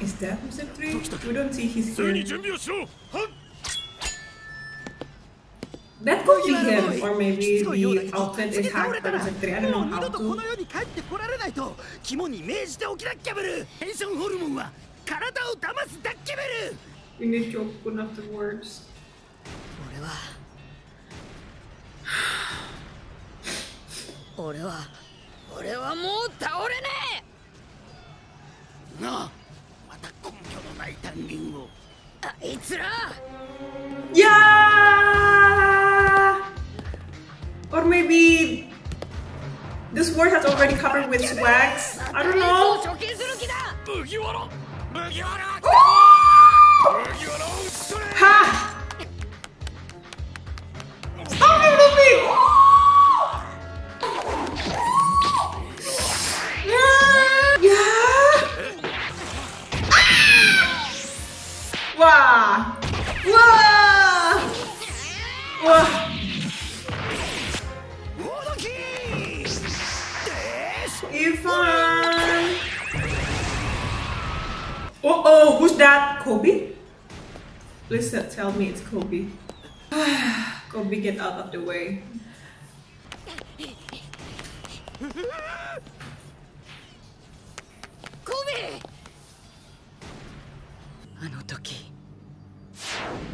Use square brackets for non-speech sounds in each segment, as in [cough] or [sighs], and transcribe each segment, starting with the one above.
Is that Mr. 3? We don't see his すぐに here. 準備をしろはっ That could be him, or maybe the outfit is hacked by Mr. 3. I don't もう know 二 how 度とこの to. 世に帰ってこられないと肝に銘じておきなキャベルペンションホルモンは体を騙すだキャベル You need to open up the words. 俺は 俺は俺はもう倒れねえなあまた根拠のない断言をあいつら Yeah! Or maybe this word has already covered with swags. I don't know. 処刑する気だ麦わら麦わら Oh! 麦わらを撃ち取れ Ha! Oh, oh, who's that? Kobe? Please t- tell me it's Kobe. [sighs] Kobe, get out of the way. コビあの時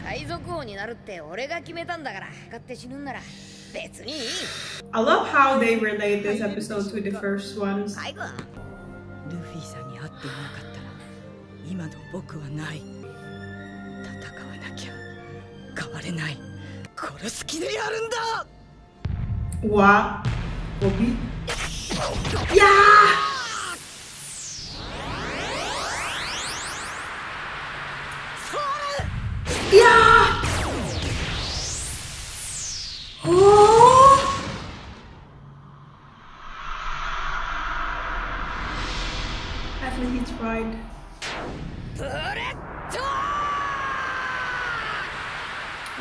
海賊王になるって俺が決めたんだから勝って死ぬんなら別にいい I love how they relate this episode to the first ones. 海軍ルフィさんに会っていなかったら 今の僕はない戦わなきゃ変われない殺す気でやるんだ Wow. Kobe? Yeah!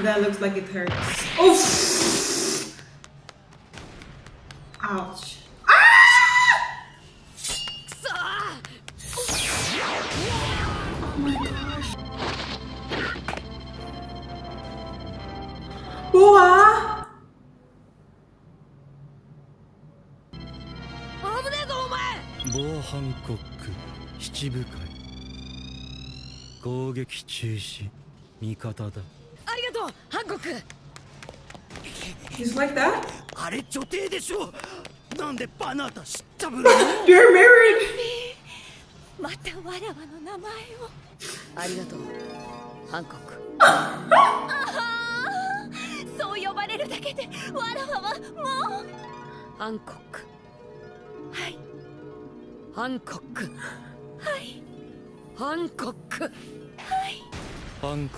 That looks like it hurts. Oof! Ouch. Ah! Oh my gosh. Boa! 防犯コック七部会攻撃中止味方だありがとうハンコック He's like that? あれ女帝でしょ。なんでバナータ知ったぶる [laughs] They're married! またわらわの名前を。ありがとうハンコック [laughs] そう呼ばれるだけでわらわはもう。ハンコックはい。ハンコックはい。ハンコックはい。ハン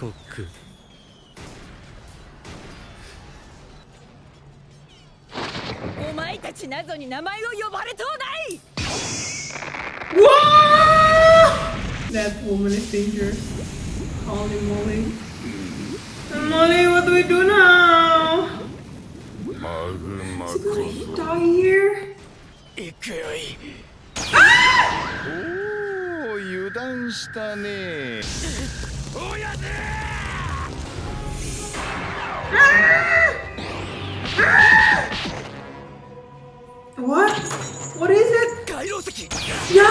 コックお前たち謎に名前を呼ばれとうない Whoa! That woman is dangerous. Holy moly. Molly, what do we do now? Is he gonna die here? 行くよいおお油断したねおやぜ What? What is it? Yeah!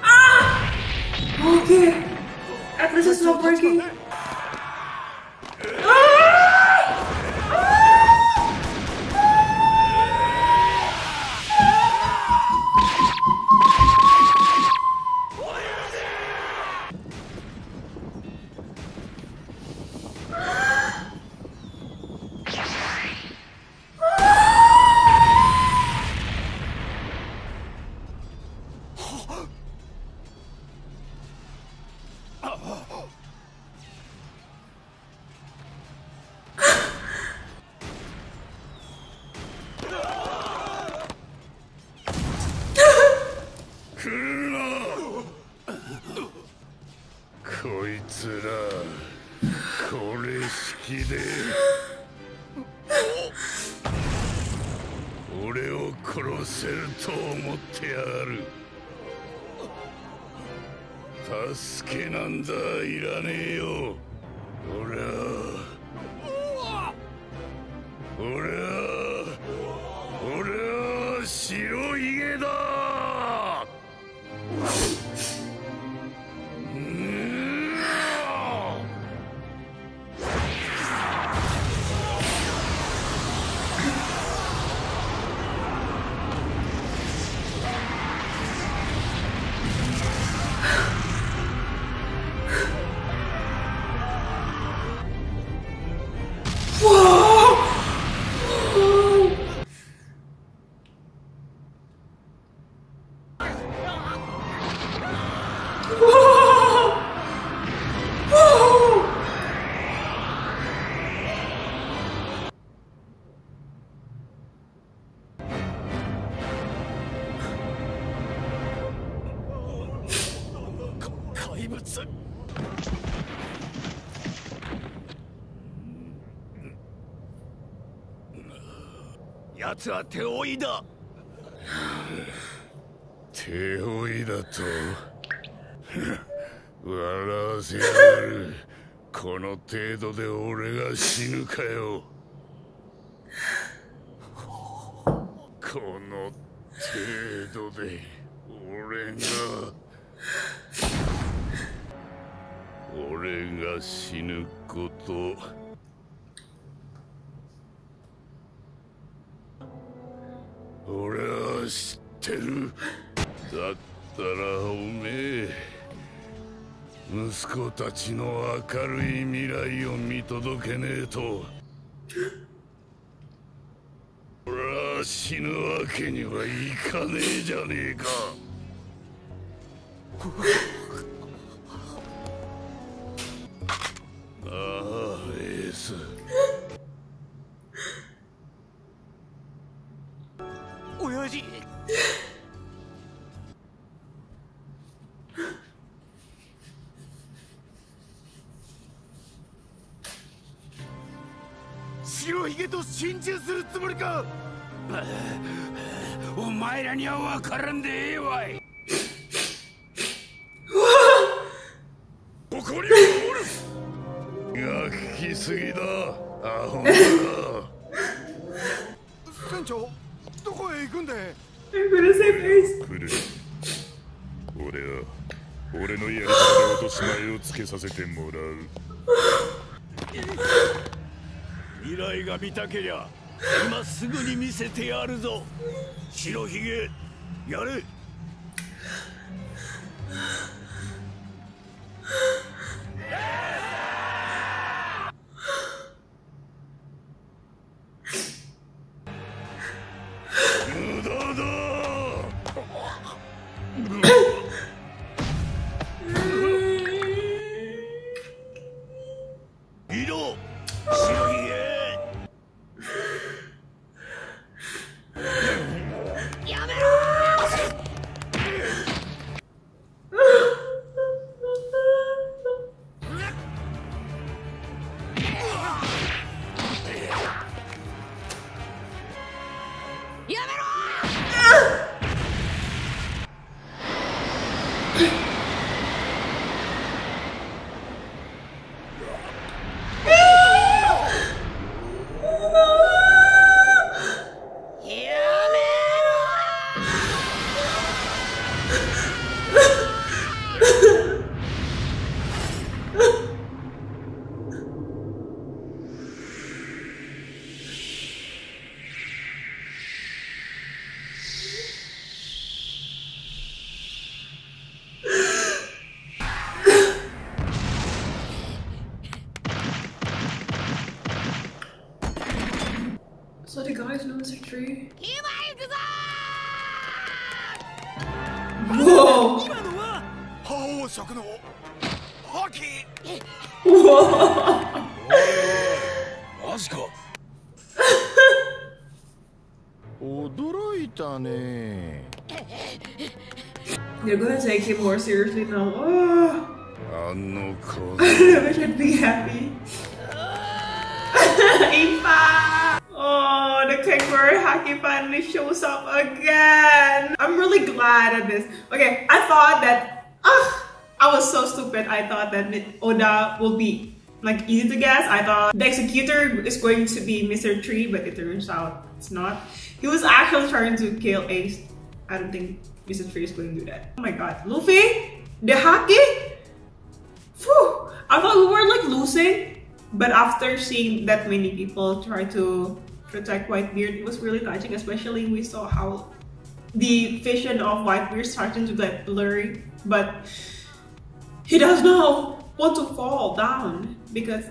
Ah! Okay. At least it's not breaking. で。俺を殺せると思ってやがる。助けなんざいらねえよ。俺は物。奴は手負いだ。手負いだと。笑わせやがる。この程度で俺が死ぬかよ。この程度で俺が。俺が死ぬこと。俺は知ってる。だったらおめえ息子たちの明るい未来を見届けねえと。俺は死ぬわけにはいかねえじゃねえか。親父白ひげと心中するつもりか。お前らには分からんでええわい。ここにもおる。が聞きすぎだ。アホが船長へ行くんで。I'm gonna say face. 来る。俺は俺のやり方で落とし前をつけさせてもらう。未来が見たけりゃ今すぐに見せてやるぞ。白ひげやれ So the guys know it's a tree. 覇 Whoa! 王色の覇気 Whoa! マジか驚いたね They're gonna take him more seriously now. Oh. 何の小 we should be happy. [laughs] Ipa! Haki finally shows up again. I'm really glad at this. Okay, I thought that. Ah, I was so stupid. I thought that Oda will be like easy to guess. I thought the executor is going to be Mr. Tree, but it turns out it's not. He was actually trying to kill Ace. I don't think Mr. Tree is going to do that. Oh my god. Luffy? The Haki? Phew! I thought we were like losing, but after seeing that many people try to protect Whitebeard, it was really touching, especially we saw how the vision of Whitebeard starting to get blurry, but he does not want to fall down because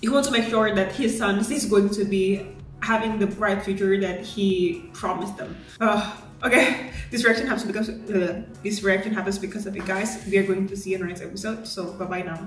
he wants to make sure that his son is going to be having the bright future that he promised them. Uh, okay, this reaction happens because uh, this reaction happens because of you guys. We are going to see in the next episode. So bye bye now.